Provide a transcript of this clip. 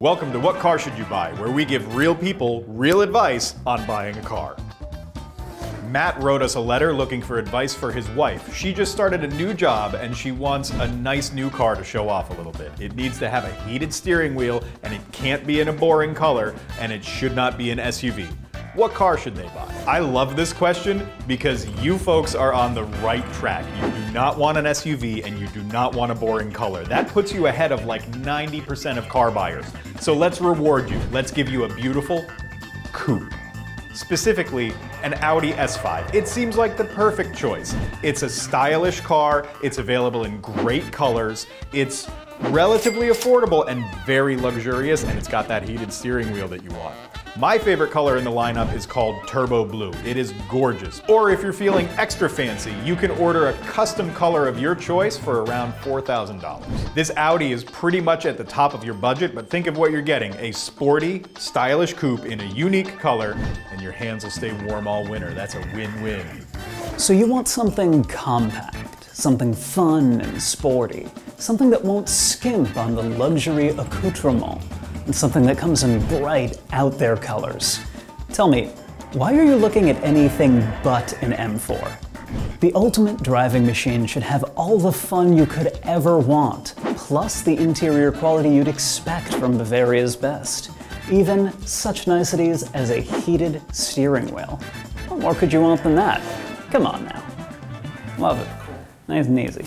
Welcome to What Car Should You Buy, where we give real people real advice on buying a car. Matt wrote us a letter looking for advice for his wife. She just started a new job and she wants a nice new car to show off a little bit. It needs to have a heated steering wheel and it can't be in a boring color and it should not be an SUV. What car should they buy? I love this question because you folks are on the right track. You do not want an SUV and you do not want a boring color. That puts you ahead of like 90% of car buyers. So let's reward you. Let's give you a beautiful coupe. Specifically, an Audi S5. It seems like the perfect choice. It's a stylish car, it's available in great colors, it's relatively affordable and very luxurious, and it's got that heated steering wheel that you want. My favorite color in the lineup is called Turbo Blue. It is gorgeous. Or if you're feeling extra fancy, you can order a custom color of your choice for around $4,000. This Audi is pretty much at the top of your budget, but think of what you're getting. A sporty, stylish coupe in a unique color, and your hands will stay warm all winter. That's a win-win. So you want something compact, something fun and sporty, something that won't skimp on the luxury accoutrement something that comes in bright, out there colors. Tell me, why are you looking at anything but an M4? The ultimate driving machine should have all the fun you could ever want, plus the interior quality you'd expect from Bavaria's best. Even such niceties as a heated steering wheel. What more could you want than that? Come on now. Love it. Nice and easy.